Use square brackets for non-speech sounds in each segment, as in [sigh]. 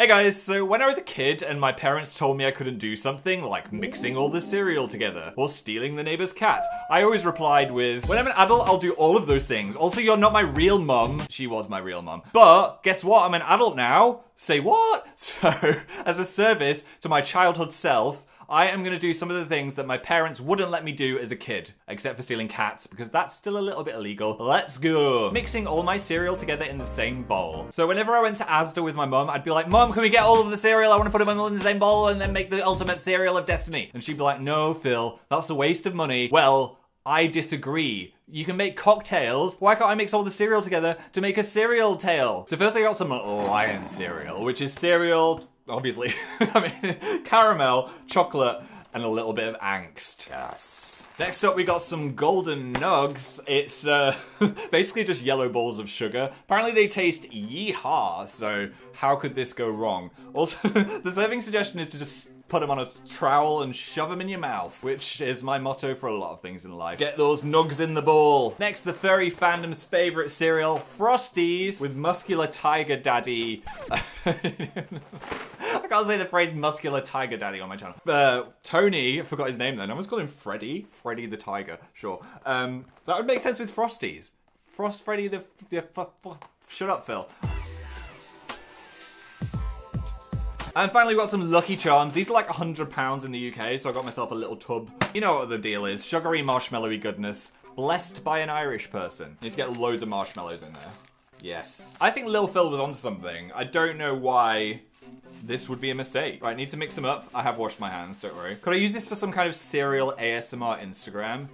Hey guys, so when I was a kid and my parents told me I couldn't do something like mixing all the cereal together or stealing the neighbor's cat, I always replied with, when I'm an adult, I'll do all of those things. Also, you're not my real mum. She was my real mum. But guess what? I'm an adult now. Say what? [laughs] So, as a service to my childhood self, I am going to do some of the things that my parents wouldn't let me do as a kid, except for stealing cats, because that's still a little bit illegal. Let's go. Mixing all my cereal together in the same bowl. So whenever I went to Asda with my mum, I'd be like, Mum, can we get all of the cereal? I want to put them all in the same bowl and then make the ultimate cereal of destiny. And she'd be like, No, Phil, that's a waste of money. Well, I disagree. You can make cocktails. Why can't I mix all the cereal together to make a cereal tail? So first I got some lion cereal, which is cereal obviously. [laughs] I mean, caramel, chocolate, and a little bit of angst. Yes. Next up, we got some golden nugs. It's uh, [laughs] basically just yellow balls of sugar. Apparently, they taste yeehaw, so how could this go wrong? Also, [laughs] the serving suggestion is to just put them on a trowel and shove them in your mouth, which is my motto for a lot of things in life. Get those nugs in the bowl. Next, the furry fandom's favorite cereal, Frosties, with muscular tiger daddy. I can't say the phrase muscular tiger daddy on my channel. Uh, Tony, I forgot his name then. I was calling him Freddy. Freddy the tiger, sure. Um, that would make sense with Frosties. Frost Freddy the... the shut up, Phil. And finally, we got some Lucky Charms. These are like £100 in the UK, so I got myself a little tub. You know what the deal is. Sugary, marshmallowy goodness. Blessed by an Irish person. Need to get loads of marshmallows in there. Yes. I think Lil Phil was onto something. I don't know why this would be a mistake. Right, need to mix them up. I have washed my hands, don't worry. Could I use this for some kind of cereal ASMR Instagram?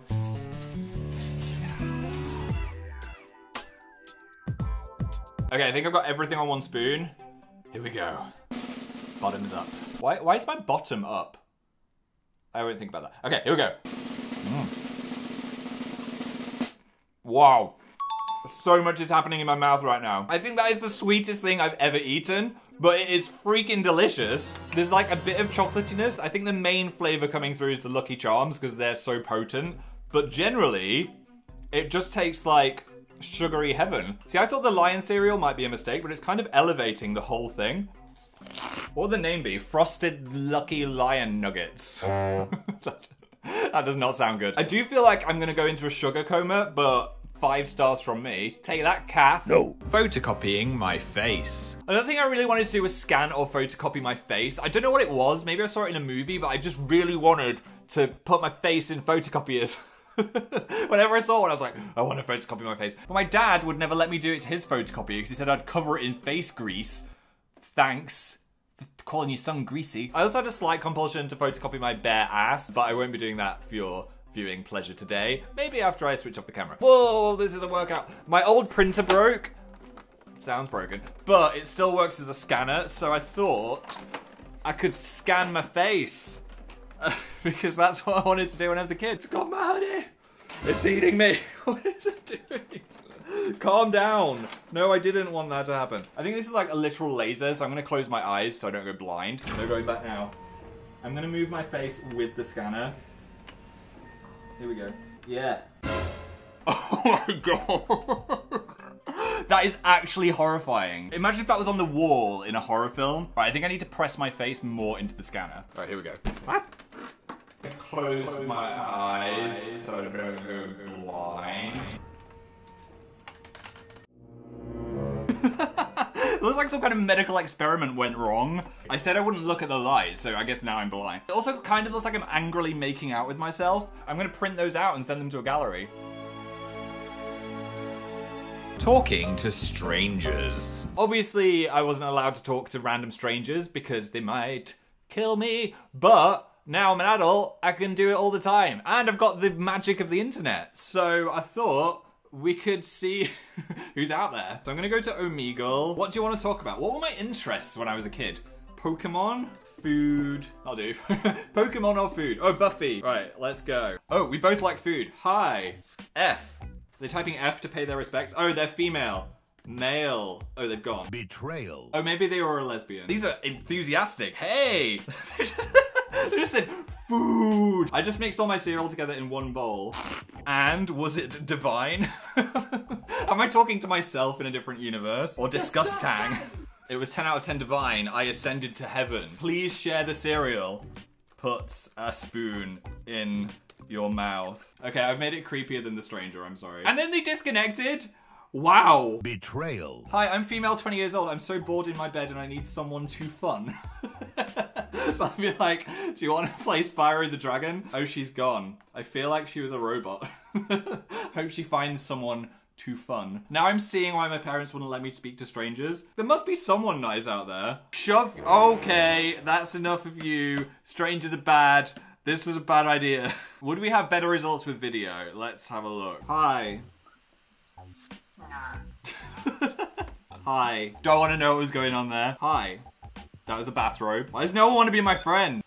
Okay, I think I've got everything on one spoon. Here we go. Bottoms up. Why, why is my bottom up? I won't think about that. Okay, here we go. Mm. Wow. So much is happening in my mouth right now. I think that is the sweetest thing I've ever eaten, but it is freaking delicious. There's like a bit of chocolatiness. I think the main flavor coming through is the Lucky Charms because they're so potent. But generally, it just tastes like sugary heaven. See, I thought the lion cereal might be a mistake, but it's kind of elevating the whole thing. What would the name be? Frosted Lucky Lion Nuggets. [laughs] that does not sound good. I do feel like I'm gonna go into a sugar coma, but five stars from me. Take that, Kath. No. Photocopying my face. Another thing I really wanted to do was scan or photocopy my face. I don't know what it was. Maybe I saw it in a movie, but I just really wanted to put my face in photocopiers. [laughs] Whenever I saw one, I was like, I want to photocopy my face. But my dad would never let me do it to his photocopier because he said I'd cover it in face grease. Thanks calling you son greasy. I also had a slight compulsion to photocopy my bare ass, but I won't be doing that for your viewing pleasure today. Maybe after I switch off the camera. Whoa, this is a workout. My old printer broke. Sounds broken, but it still works as a scanner, so I thought I could scan my face. [laughs] because that's what I wanted to do when I was a kid. It's got my hoodie. Eh? It's eating me. [laughs] What is it doing? Calm down. No, I didn't want that to happen. I think this is like a literal laser, so I'm gonna close my eyes so I don't go blind. No going back now. I'm gonna move my face with the scanner. Here we go. Yeah. [laughs] Oh my god. [laughs] that is actually horrifying. Imagine if that was on the wall in a horror film. Right, I think I need to press my face more into the scanner. Right, here we go. What? Close my eyes so I don't go blind. Looks like some kind of medical experiment went wrong. I said I wouldn't look at the lies, so I guess now I'm blind. It also kind of looks like I'm angrily making out with myself. I'm gonna print those out and send them to a gallery. Talking to strangers. Obviously, I wasn't allowed to talk to random strangers because they might kill me, but now I'm an adult, I can do it all the time. And I've got the magic of the internet. So I thought we could see [laughs] who's out there. So I'm gonna go to Omegle. What do you want to talk about? What were my interests when I was a kid? Pokemon? Food. I'll do. [laughs] Pokemon or food? Oh, Buffy. Right, let's go. Oh, we both like food. Hi. F. They're typing F to pay their respects. Oh, they're female. Male. Oh, they've gone. Betrayal. Oh, maybe they were a lesbian. These are enthusiastic. Hey! [laughs] they just said food. I just mixed all my cereal together in one bowl. And was it divine? [laughs] Am I talking to myself in a different universe? Or disgust tang? It was 10 out of 10 divine. I ascended to heaven. Please share the cereal. Put a spoon in your mouth. Okay, I've made it creepier than the stranger, I'm sorry. And then they disconnected? Wow. Betrayal. Hi, I'm female, 20 years old. I'm so bored in my bed and I need someone to fun. [laughs] [laughs] so I'd be like, do you want to play Spyro the Dragon? Oh, she's gone. I feel like she was a robot. [laughs] Hope she finds someone too fun. Now I'm seeing why my parents wouldn't let me speak to strangers. There must be someone nice out there. Shove. Okay, that's enough of you. Strangers are bad. This was a bad idea. [laughs] Would we have better results with video? Let's have a look. Hi. Hi. Don't want to know what was going on there. Hi. That was a bathrobe. Why does no one want to be my friend?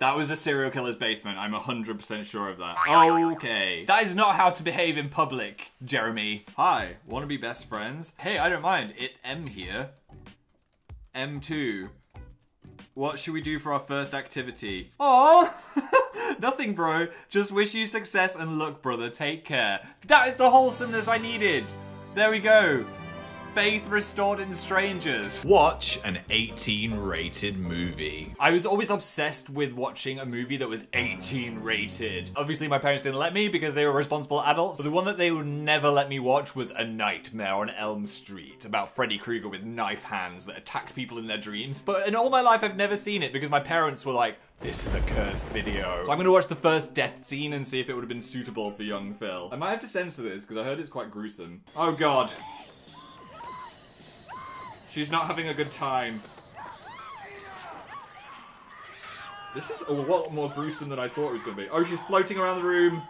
That was a serial killer's basement. I'm 100% sure of that. Okay. That is not how to behave in public, Jeremy. Hi. Want to be best friends? Hey, I don't mind. It M here. M2. What should we do for our first activity? Oh, [laughs] nothing, bro. Just wish you success and luck, brother. Take care. That is the wholesomeness I needed. There we go. Faith restored in strangers. Watch an 18 rated movie. I was always obsessed with watching a movie that was 18 rated. Obviously, my parents didn't let me because they were responsible adults. But the one that they would never let me watch was A Nightmare on Elm Street about Freddy Krueger with knife hands that attacked people in their dreams. But in all my life, I've never seen it because my parents were like, this is a cursed video. So I'm gonna watch the first death scene and see if it would have been suitable for young Phil. I might have to censor this because I heard it's quite gruesome. Oh god. She's not having a good time. This is a lot more gruesome than I thought it was going to be. Oh, she's floating around the room.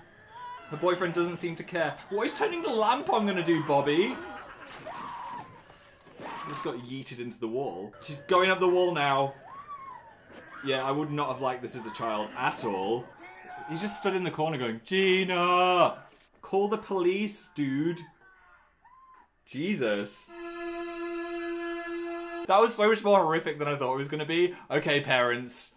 Her boyfriend doesn't seem to care. What is turning the lamp on going to do, Bobby? Just got yeeted into the wall. She's going up the wall now. Yeah, I would not have liked this as a child at all. He just stood in the corner going, Tina! Call the police, dude. Jesus. That was so much more horrific than I thought it was to be. Okay, parents.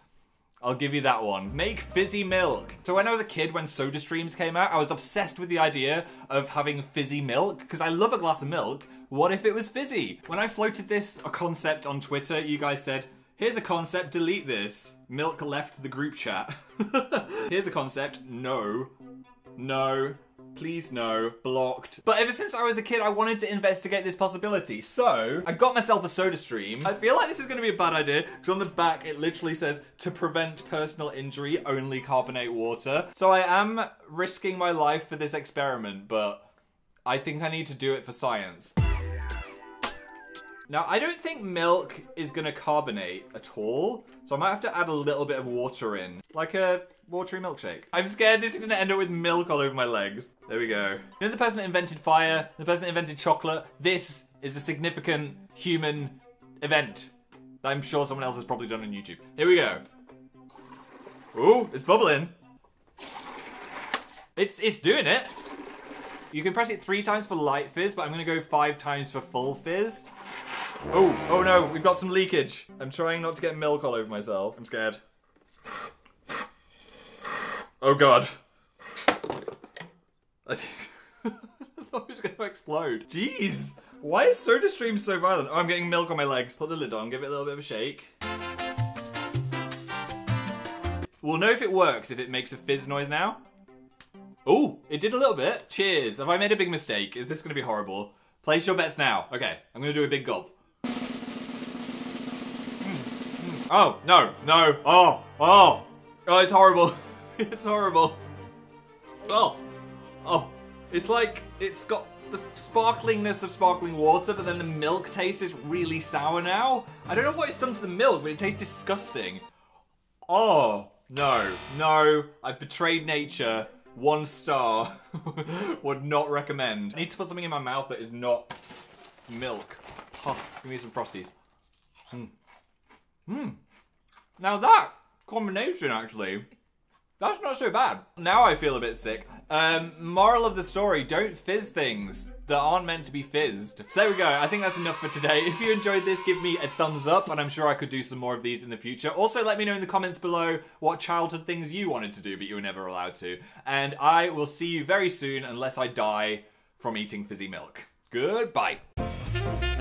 I'll give you that one. Make fizzy milk. So when I was a kid, when SodaStreams came out, I was obsessed with the idea of having fizzy milk, because I love a glass of milk. What if it was fizzy? When I floated this a concept on Twitter, you guys said, here's a concept, delete this. Milk left the group chat. [laughs] here's a concept, no. No. Please no. Blocked. But ever since I was a kid, I wanted to investigate this possibility. So, I got myself a SodaStream. I feel like this is going to be a bad idea because on the back it literally says, to prevent personal injury, only carbonate water. So I am risking my life for this experiment, but I think I need to do it for science. Now, I don't think milk is gonna carbonate at all, so I might have to add a little bit of water in. Like a watery milkshake. I'm scared this is gonna end up with milk all over my legs. There we go. You know the person that invented fire, the person that invented chocolate? This is a significant human event that I'm sure someone else has probably done on YouTube. Here we go. Ooh, it's bubbling. It's, it's doing it. You can press it three times for light fizz, but I'm gonna go five times for full fizz. Oh, oh no, we've got some leakage. I'm trying not to get milk all over myself. I'm scared. Oh god. [laughs] I thought it was to explode. Jeez. Why is SodaStream so violent? Oh, I'm getting milk on my legs. Put the lid on, give it a little bit of a shake. We'll know if it works if it makes a fizz noise now. Oh, it did a little bit. Cheers. Have I made a big mistake? Is this going to be horrible? Place your bets now. Okay, I'm going to do a big gulp. Oh, no, no. Oh, oh. Oh, it's horrible. [laughs] it's horrible. Oh, oh. It's like, it's got the sparklingness of sparkling water, but then the milk taste is really sour now. I don't know what it's done to the milk, but it tastes disgusting. Oh, no, no. I've betrayed nature. One star. [laughs] Would not recommend. I need to put something in my mouth that is not milk. Oh, give me some Frosties. Hmm. Hmm. Now that combination, actually, that's not so bad. Now I feel a bit sick. Um, moral of the story, don't fizz things that aren't meant to be fizzed. So there we go, I think that's enough for today. If you enjoyed this, give me a thumbs up, and I'm sure I could do some more of these in the future. Also, let me know in the comments below what childhood things you wanted to do, but you were never allowed to. And I will see you very soon, unless I die from eating fizzy milk. Goodbye. Bye.